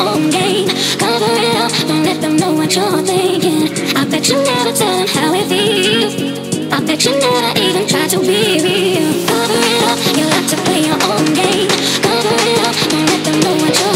own game. Cover it up, don't let them know what you're thinking. I bet you never tell them how it feels. I bet you never even try to be real. Cover it up, you like to play your own game. Cover it up, don't let them know what you're